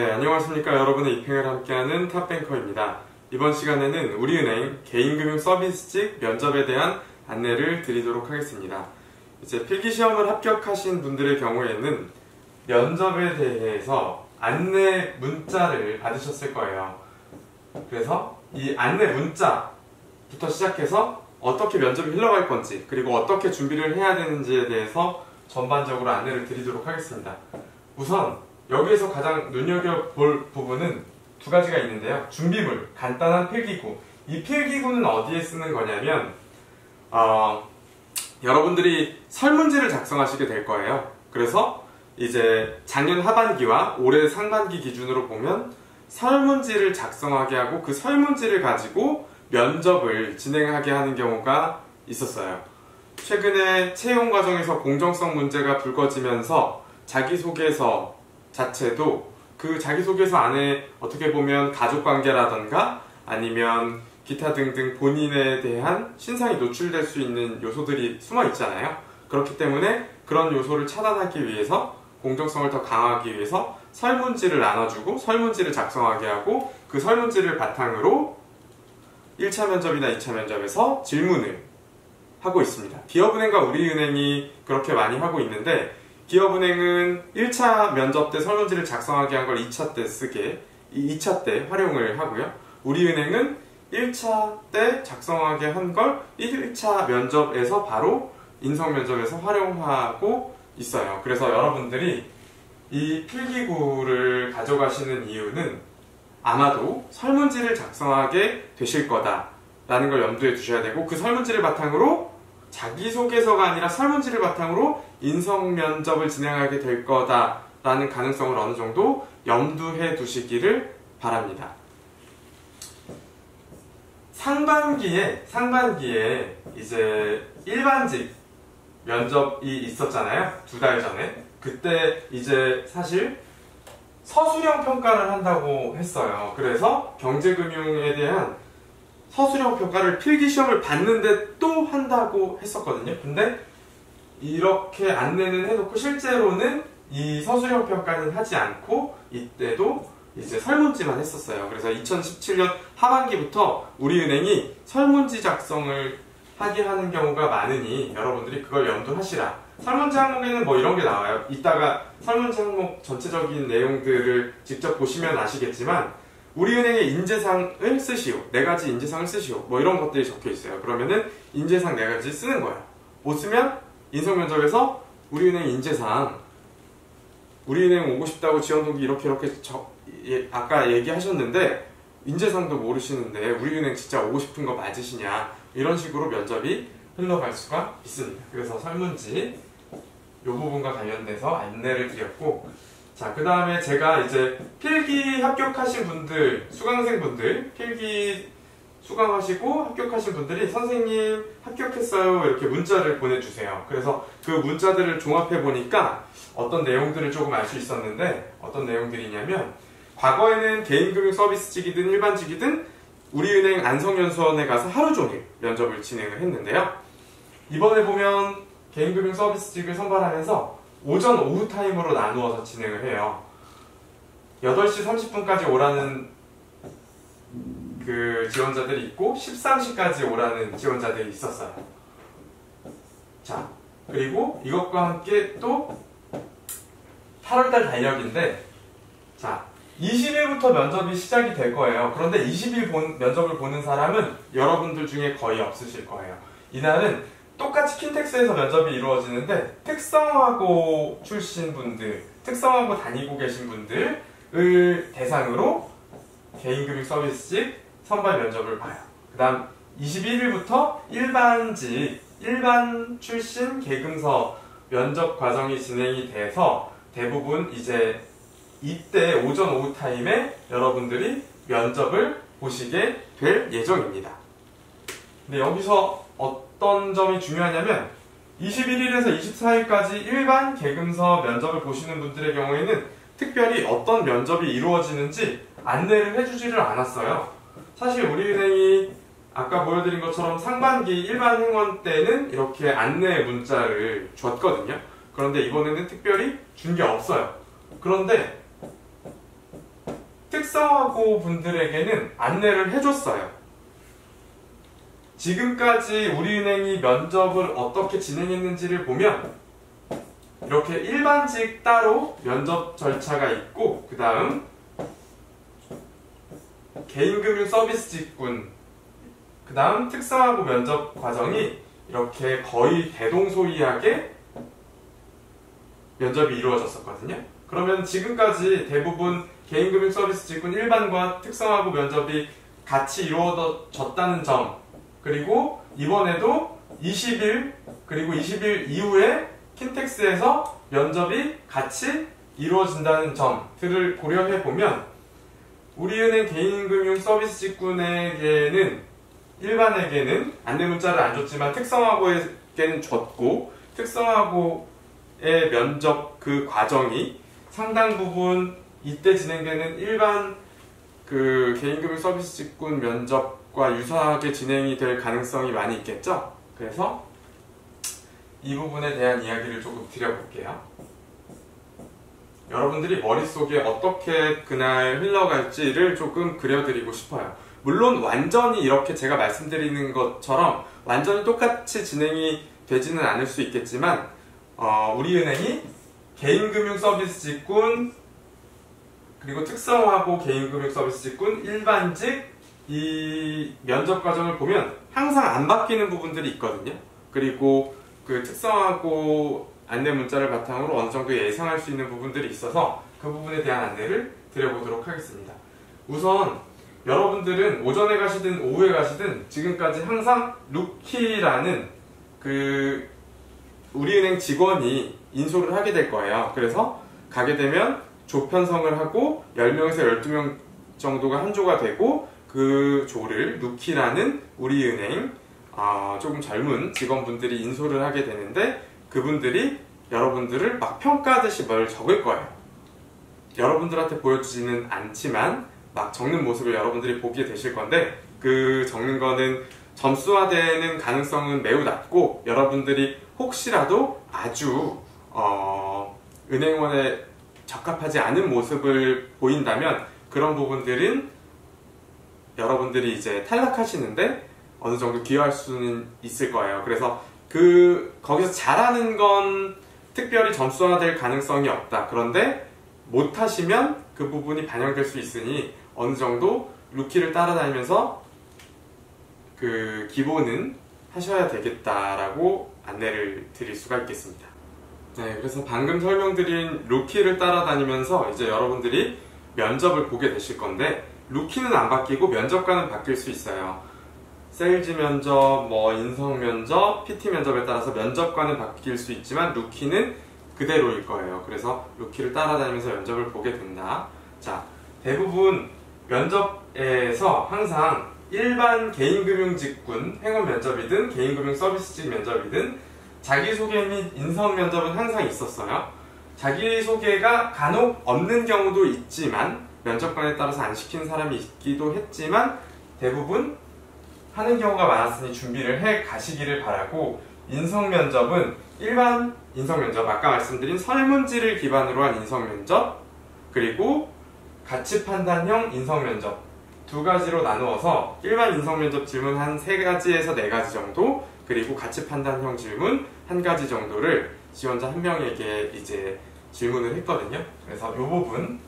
네, 안녕하십니까. 여러분의 입행을 함께하는 탑뱅커입니다. 이번 시간에는 우리은행 개인금융 서비스직 면접에 대한 안내를 드리도록 하겠습니다. 이제 필기시험을 합격하신 분들의 경우에는 면접에 대해서 안내 문자를 받으셨을 거예요. 그래서 이 안내 문자부터 시작해서 어떻게 면접이 흘러갈 건지, 그리고 어떻게 준비를 해야 되는지에 대해서 전반적으로 안내를 드리도록 하겠습니다. 우선 여기에서 가장 눈여겨볼 부분은 두 가지가 있는데요. 준비물, 간단한 필기구. 이 필기구는 어디에 쓰는 거냐면, 어, 여러분들이 설문지를 작성하시게 될 거예요. 그래서 이제 작년 하반기와 올해 상반기 기준으로 보면 설문지를 작성하게 하고 그 설문지를 가지고 면접을 진행하게 하는 경우가 있었어요. 최근에 채용 과정에서 공정성 문제가 불거지면서 자기소개서 자체도 그 자기소개서 안에 어떻게 보면 가족관계라던가 아니면 기타 등등 본인에 대한 신상이 노출될 수 있는 요소들이 숨어 있잖아요. 그렇기 때문에 그런 요소를 차단하기 위해서 공정성을 더 강화하기 위해서 설문지를 나눠주고 설문지를 작성하게 하고 그 설문지를 바탕으로 1차 면접이나 2차 면접에서 질문을 하고 있습니다. 기업은행과 우리은행이 그렇게 많이 하고 있는데 기업은행은 1차 면접 때 설문지를 작성하게 한 걸 2차 때 쓰게 2차 때 활용을 하고요. 우리은행은 1차 때 작성하게 한 걸 1차 면접에서 바로 인성 면접에서 활용하고 있어요. 그래서 여러분들이 이 필기구를 가져가시는 이유는 아마도 설문지를 작성하게 되실 거다라는 걸 염두에 두셔야 되고 그 설문지를 바탕으로 자기소개서가 아니라 설문지를 바탕으로 인성 면접을 진행하게 될 거다라는 가능성을 어느 정도 염두해 두시기를 바랍니다. 상반기에 상반기에 이제 일반직 면접이 있었잖아요. 두 달 전에. 그때 이제 사실 서술형 평가를 한다고 했어요. 그래서 경제금융에 대한 서술형 평가를 필기 시험을 봤는데 또 한다고 했었거든요. 근데 이렇게 안내는 해놓고 실제로는 이 서술형 평가는 하지 않고 이때도 이제 설문지만 했었어요. 그래서 2017년 하반기부터 우리은행이 설문지 작성을 하게 하는 경우가 많으니 여러분들이 그걸 염두하시라. 설문지 항목에는 뭐 이런 게 나와요. 이따가 설문지 항목 전체적인 내용들을 직접 보시면 아시겠지만 우리은행의 인재상을 쓰시오. 네 가지 인재상을 쓰시오. 뭐 이런 것들이 적혀 있어요. 그러면은 인재상 네 가지 쓰는 거예요. 못 쓰면 인성 면접에서 우리은행 인재상 우리은행 오고 싶다고 지원 동기 이렇게 이렇게 저, 예, 아까 얘기하셨는데 인재상도 모르시는데 우리은행 진짜 오고 싶은 거 맞으시냐 이런 식으로 면접이 흘러갈 수가 있습니다. 그래서 설문지 이 부분과 관련돼서 안내를 드렸고 자, 그 다음에 제가 이제 필기 합격하신 분들, 수강생 분들, 필기 수강하시고 합격하신 분들이 선생님 합격했어요 이렇게 문자를 보내주세요. 그래서 그 문자들을 종합해 보니까 어떤 내용들을 조금 알 수 있었는데 어떤 내용들이냐면 과거에는 개인금융 서비스직이든 일반직이든 우리은행 안성연수원에 가서 하루 종일 면접을 진행을 했는데요. 이번에 보면 개인금융 서비스직을 선발하면서 오전 오후 타임으로 나누어서 진행을 해요. 8시 30분까지 오라는 그 지원자들이 있고 13시까지 오라는 지원자들이 있었어요. 자, 그리고 이것과 함께 또 8월달 달력인데 자, 20일부터 면접이 시작이 될 거예요. 그런데 20일 본, 면접을 보는 사람은 여러분들 중에 거의 없으실 거예요. 이날은 똑같이 킨텍스에서 면접이 이루어지는데 특성화고 출신 분들, 특성화고 다니고 계신 분들을 대상으로 개인금융 서비스직 선발 면접을 봐요. 그 다음 21일부터 일반직, 일반 출신 개금서 면접 과정이 진행이 돼서 대부분 이제 이때 오전 오후 타임에 여러분들이 면접을 보시게 될 예정입니다. 근데 여기서 어 떤 점이 중요하냐면 21일에서 24일까지 일반 개금서 면접을 보시는 분들의 경우에는 특별히 어떤 면접이 이루어지는지 안내를 해주지를 않았어요. 사실 우리은행이 아까 보여드린 것처럼 상반기 일반 행원 때는 이렇게 안내 문자를 줬거든요. 그런데 이번에는 특별히 준 게 없어요. 그런데 특성화고 분들에게는 안내를 해줬어요. 지금까지 우리은행이 면접을 어떻게 진행했는지를 보면 이렇게 일반직 따로 면접 절차가 있고 그 다음 개인금융 서비스 직군 그 다음 특성화고 면접 과정이 이렇게 거의 대동소이하게 면접이 이루어졌었거든요. 그러면 지금까지 대부분 개인금융 서비스 직군 일반과 특성화고 면접이 같이 이루어졌다는 점 그리고 이번에도 20일 그리고 20일 이후에 킨텍스에서 면접이 같이 이루어진다는 점들을 고려해 보면 우리은행 개인금융 서비스 직군에게는 일반에게는 안내 문자를 안 줬지만 특성화고에게는 줬고 특성화고의 면접 그 과정이 상당 부분 이때 진행되는 일반 그 개인금융 서비스 직군 면접과 유사하게 진행이 될 가능성이 많이 있겠죠. 그래서 이 부분에 대한 이야기를 조금 드려볼게요. 여러분들이 머릿속에 어떻게 그날 흘러갈지를 조금 그려드리고 싶어요. 물론 완전히 이렇게 제가 말씀드리는 것처럼 완전히 똑같이 진행이 되지는 않을 수 있겠지만 어, 우리은행이 개인금융 서비스 직군 그리고 특성화고 개인금융 서비스 직군 일반직 이 면접 과정을 보면 항상 안 바뀌는 부분들이 있거든요. 그리고 그 특성화고 안내 문자를 바탕으로 어느 정도 예상할 수 있는 부분들이 있어서 그 부분에 대한 안내를 드려보도록 하겠습니다. 우선 여러분들은 오전에 가시든 오후에 가시든 지금까지 항상 루키라는 그 우리은행 직원이 인솔을 하게 될 거예요. 그래서 가게 되면 조편성을 하고 10명에서 12명 정도가 한 조가 되고 그 조를 루키라는 우리은행 어, 조금 젊은 직원분들이 인솔을 하게 되는데 그분들이 여러분들을 막 평가하듯이 뭘 적을 거예요. 여러분들한테 보여주지는 않지만 막 적는 모습을 여러분들이 보게 되실 건데 그 적는 거는 점수화되는 가능성은 매우 낮고 여러분들이 혹시라도 아주 어, 은행원에 적합하지 않은 모습을 보인다면 그런 부분들은 여러분들이 이제 탈락하시는데 어느 정도 기여할 수는 있을 거예요. 그래서 그 거기서 잘하는 건 특별히 점수화될 가능성이 없다. 그런데 못하시면 그 부분이 반영될 수 있으니 어느 정도 루키를 따라다니면서 그 기본은 하셔야 되겠다라고 안내를 드릴 수가 있겠습니다. 네, 그래서 방금 설명드린 루키를 따라다니면서 이제 여러분들이 면접을 보게 되실 건데 루키는 안 바뀌고 면접관은 바뀔 수 있어요. 세일즈 면접, 뭐 인성 면접, PT 면접에 따라서 면접관은 바뀔 수 있지만 루키는 그대로일 거예요. 그래서 루키를 따라다니면서 면접을 보게 된다. 자, 대부분 면접에서 항상 일반 개인금융직군 행원 면접이든 개인금융 서비스직 면접이든 자기소개 및 인성 면접은 항상 있었어요. 자기소개가 간혹 없는 경우도 있지만 면접관에 따라서 안 시키는 사람이 있기도 했지만 대부분 하는 경우가 많았으니 준비를 해 가시기를 바라고 인성 면접은 일반 인성 면접 아까 말씀드린 설문지를 기반으로 한 인성 면접 그리고 가치 판단형 인성 면접 두 가지로 나누어서 일반 인성 면접 질문 한 세 가지에서 네 가지 정도 그리고 가치 판단형 질문 한 가지 정도를 지원자 한 명에게 이제 질문을 했거든요. 그래서 이 부분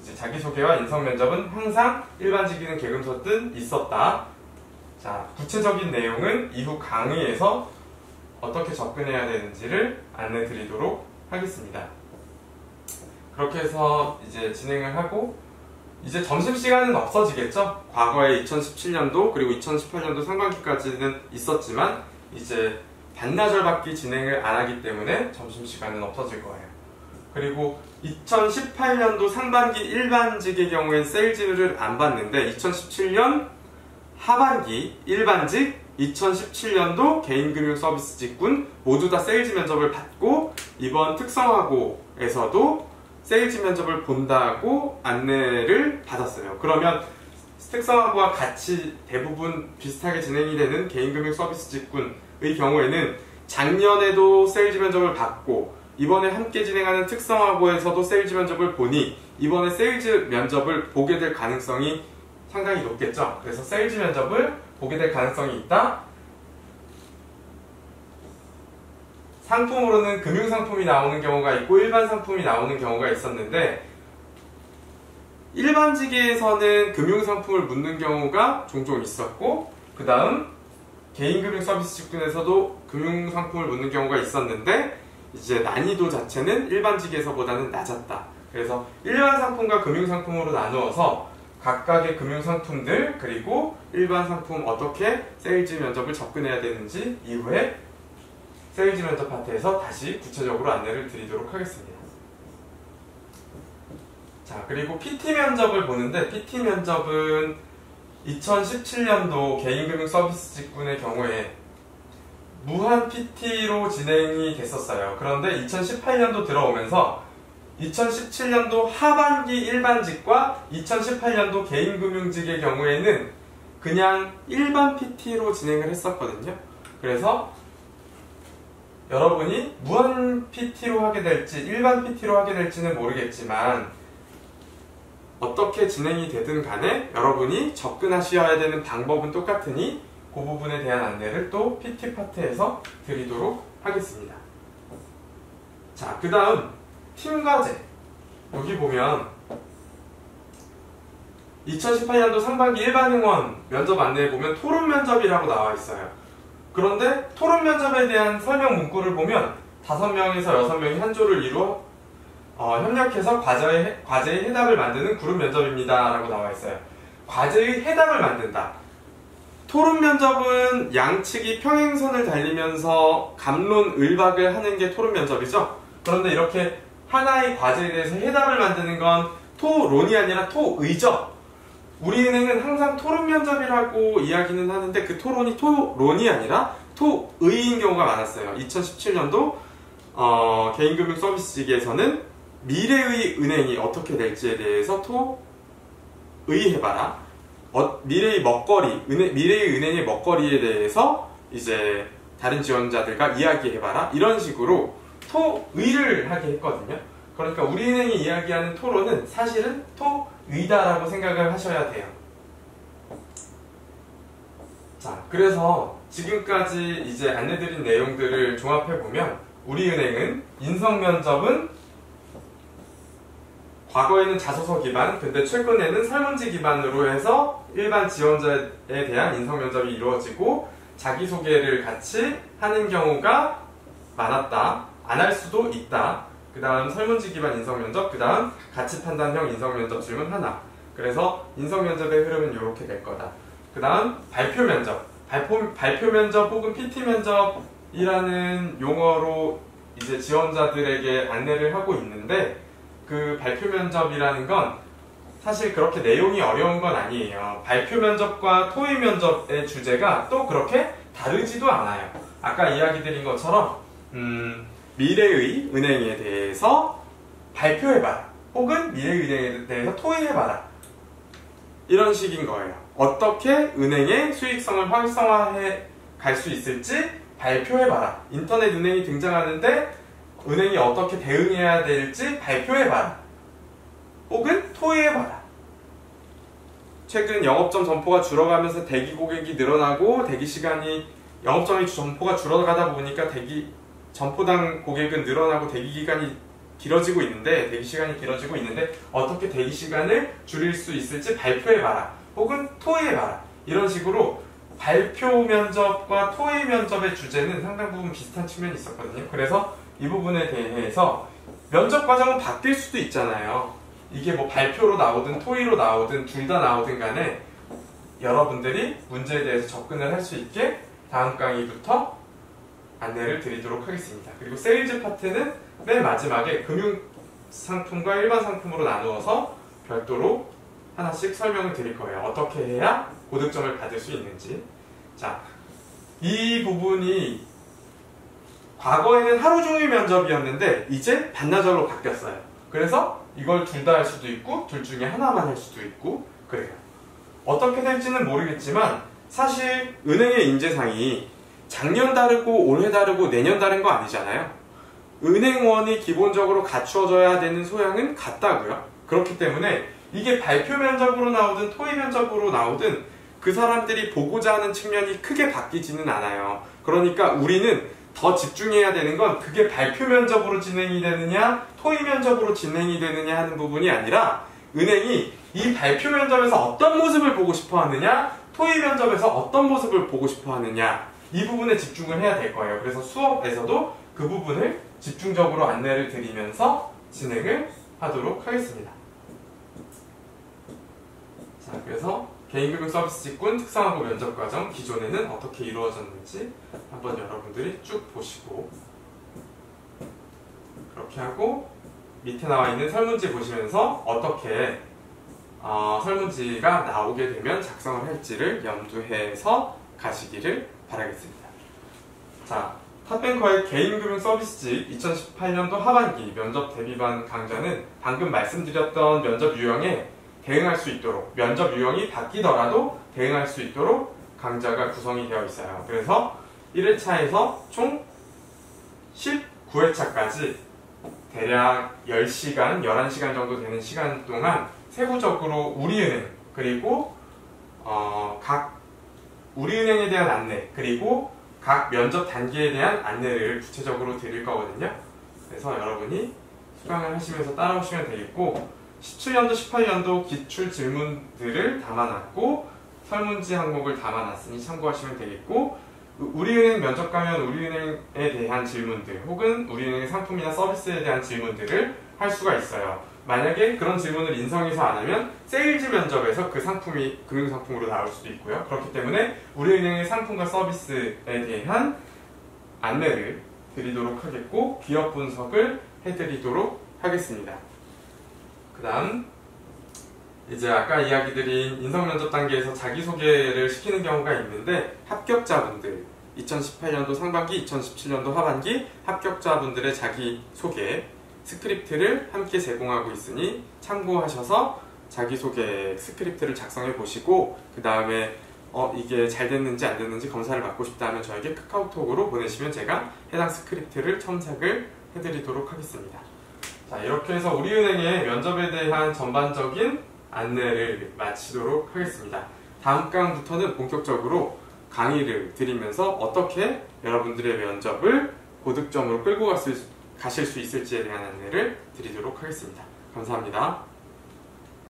이제 자기소개와 인성 면접은 항상 일반직이든 개금서든 있었다. 자, 구체적인 내용은 이후 강의에서 어떻게 접근해야 되는지를 안내 드리도록 하겠습니다. 그렇게 해서 이제 진행을 하고 이제 점심시간은 없어지겠죠? 과거에 2017년도 그리고 2018년도 상반기까지는 있었지만 이제 반나절밖에 진행을 안 하기 때문에 점심시간은 없어질 거예요. 그리고 2018년도 상반기 일반직의 경우엔 세일즈를 안 봤는데 2017년 하반기 일반직 2017년도 개인금융 서비스 직군 모두 다 세일즈 면접을 봤고 이번 특성화고에서도 세일즈 면접을 본다고 안내를 받았어요. 그러면 특성화고와 같이 대부분 비슷하게 진행이 되는 개인금융 서비스 직군의 경우에는 작년에도 세일즈 면접을 봤고 이번에 함께 진행하는 특성화고에서도 세일즈 면접을 보니 이번에 세일즈 면접을 보게 될 가능성이 상당히 높겠죠. 그래서 세일즈 면접을 보게 될 가능성이 있다. 상품으로는 금융상품이 나오는 경우가 있고 일반 상품이 나오는 경우가 있었는데 일반직에서는 금융상품을 묻는 경우가 종종 있었고 그 다음 개인금융 서비스 직군에서도 금융상품을 묻는 경우가 있었는데 이제 난이도 자체는 일반직에서보다는 낮았다. 그래서 일반 상품과 금융 상품으로 나누어서 각각의 금융 상품들 그리고 일반 상품 어떻게 세일즈 면접을 접근해야 되는지 이후에 세일즈 면접 파트에서 다시 구체적으로 안내를 드리도록 하겠습니다. 자, 그리고 PT 면접을 보는데 PT 면접은 2017년도 개인금융 서비스 직군의 경우에 무한 PT로 진행이 됐었어요. 그런데 2018년도 들어오면서 2017년도 하반기 일반직과 2018년도 개인금융직의 경우에는 그냥 일반 PT로 진행을 했었거든요. 그래서 여러분이 무한 PT로 하게 될지 일반 PT로 하게 될지는 모르겠지만 어떻게 진행이 되든 간에 여러분이 접근하셔야 되는 방법은 똑같으니 그 부분에 대한 안내를 또 PT 파트에서 드리도록 하겠습니다. 자, 그 다음 팀 과제 여기 보면 2018년도 상반기 일반 응원 면접 안내에 보면 토론 면접이라고 나와 있어요. 그런데 토론 면접에 대한 설명 문구를 보면 5명에서 6명이 한 조를 이루어 어, 협력해서 과제의, 과제의 해답을 만드는 그룹 면접입니다. 라고 나와 있어요. 과제의 해답을 만든다. 토론 면접은 양측이 평행선을 달리면서 감론 을박을 하는 게 토론 면접이죠. 그런데 이렇게 하나의 과제에 대해서 해답을 만드는 건 토론이 아니라 토의죠. 우리은행은 항상 토론 면접이라고 이야기는 하는데 그 토론이 토론이 아니라 토의인 경우가 많았어요. 2017년도 어, 개인금융 서비스직에서는 미래의 은행이 어떻게 될지에 대해서 토 의해봐라. 어, 미래의 먹거리, 은행, 미래의 은행의 먹거리에 대해서 이제 다른 지원자들과 이야기해봐라. 이런 식으로 토의를 하게 했거든요. 그러니까 우리은행이 이야기하는 토론은 사실은 토의다라고 생각을 하셔야 돼요. 자, 그래서 지금까지 이제 안내드린 내용들을 종합해보면 우리은행은 인성면접은 과거에는 자소서 기반, 근데 최근에는 설문지 기반으로 해서 일반 지원자에 대한 인성 면접이 이루어지고 자기소개를 같이 하는 경우가 많았다. 안 할 수도 있다. 그 다음 설문지 기반 인성 면접, 그 다음 가치 판단형 인성 면접 질문 하나. 그래서 인성 면접의 흐름은 이렇게 될 거다. 그 다음 발표 면접. 발표, 발표 면접 혹은 PT 면접이라는 용어로 이제 지원자들에게 안내를 하고 있는데 그 발표 면접이라는 건 사실 그렇게 내용이 어려운 건 아니에요. 발표 면접과 토의 면접의 주제가 또 그렇게 다르지도 않아요. 아까 이야기 드린 것처럼 음, 미래의 은행에 대해서 발표해봐라. 혹은 미래의 은행에 대해서 토의해봐라. 이런 식인 거예요. 어떻게 은행의 수익성을 활성화해 갈 수 있을지 발표해봐라. 인터넷 은행이 등장하는데 은행이 어떻게 대응해야 될지 발표해봐라. 혹은 토의해봐라. 최근 영업점 점포가 줄어가면서 대기 고객이 늘어나고 대기 시간이 영업점의 점포가 줄어가다 보니까 대기 점포당 고객은 늘어나고 대기 기간이 길어지고 있는데 대기 시간이 길어지고 있는데 어떻게 대기 시간을 줄일 수 있을지 발표해봐라. 혹은 토의해봐라. 이런 식으로 발표 면접과 토의 면접의 주제는 상당 부분 비슷한 측면이 있었거든요. 그래서 이 부분에 대해서 면접 과정은 바뀔 수도 있잖아요. 이게 뭐 발표로 나오든 토의로 나오든 둘 다 나오든 간에 여러분들이 문제에 대해서 접근을 할 수 있게 다음 강의부터 안내를 드리도록 하겠습니다. 그리고 세일즈 파트는 맨 마지막에 금융 상품과 일반 상품으로 나누어서 별도로 하나씩 설명을 드릴 거예요. 어떻게 해야 고득점을 받을 수 있는지. 자, 이 부분이 과거에는 하루 종일 면접이었는데 이제 반나절로 바뀌었어요. 그래서 이걸 둘 다 할 수도 있고 둘 중에 하나만 할 수도 있고 그래요. 어떻게 될지는 모르겠지만 사실 은행의 인재상이 작년 다르고 올해 다르고 내년 다른 거 아니잖아요. 은행원이 기본적으로 갖추어져야 되는 소양은 같다고요. 그렇기 때문에 이게 발표 면접으로 나오든 토의 면접으로 나오든 그 사람들이 보고자 하는 측면이 크게 바뀌지는 않아요. 그러니까 우리는 더 집중해야 되는 건 그게 발표 면접으로 진행이 되느냐, 토의 면접으로 진행이 되느냐 하는 부분이 아니라 은행이 이 발표 면접에서 어떤 모습을 보고 싶어 하느냐, 토의 면접에서 어떤 모습을 보고 싶어 하느냐, 이 부분에 집중을 해야 될 거예요. 그래서 수업에서도 그 부분을 집중적으로 안내를 드리면서 진행을 하도록 하겠습니다. 자, 그래서 개인교육 서비스 직군 특성화고 면접 과정 기존에는 어떻게 이루어졌는지 한번 여러분들이 쭉 보시고 그렇게 하고 밑에 나와 있는 설문지 보시면서 어떻게 어, 설문지가 나오게 되면 작성을 할지를 염두해서 가시기를 바라겠습니다. 자, 탑뱅커의 개인금융 서비스직 2018년도 하반기 면접 대비반 강좌는 방금 말씀드렸던 면접 유형에 대응할 수 있도록 면접 유형이 바뀌더라도 대응할 수 있도록 강좌가 구성이 되어 있어요. 그래서 1회차에서 총 19회차까지 대략 10시간, 11시간 정도 되는 시간 동안 세부적으로 우리은행 그리고 어, 각 우리은행에 대한 안내 그리고 각 면접 단계에 대한 안내를 구체적으로 드릴 거거든요. 그래서 여러분이 수강을 하시면서 따라오시면 되겠고 17년도, 18년도 기출 질문들을 담아놨고 설문지 항목을 담아놨으니 참고하시면 되겠고 우리은행 면접 가면 우리은행에 대한 질문들 혹은 우리은행 상품이나 서비스에 대한 질문들을 할 수가 있어요. 만약에 그런 질문을 인성에서 안 하면 세일즈 면접에서 그 상품이 금융상품으로 나올 수도 있고요. 그렇기 때문에 우리은행의 상품과 서비스에 대한 안내를 드리도록 하겠고 기업 분석을 해드리도록 하겠습니다. 그 다음 이제 아까 이야기 드린 인성 면접 단계에서 자기소개를 시키는 경우가 있는데 합격자분들 2018년도 상반기, 2017년도 하반기 합격자분들의 자기소개 스크립트를 함께 제공하고 있으니 참고하셔서 자기소개 스크립트를 작성해 보시고 그 다음에 어, 이게 잘 됐는지 안 됐는지 검사를 받고 싶다 하면 저에게 카카오톡으로 보내시면 제가 해당 스크립트를 첨삭을 해드리도록 하겠습니다. 자, 이렇게 해서 우리은행의 면접에 대한 전반적인 안내를 마치도록 하겠습니다. 다음 강부터는 본격적으로 강의를 드리면서 어떻게 여러분들의 면접을 고득점으로 끌고 가실 수 있을지에 대한 안내를 드리도록 하겠습니다. 감사합니다.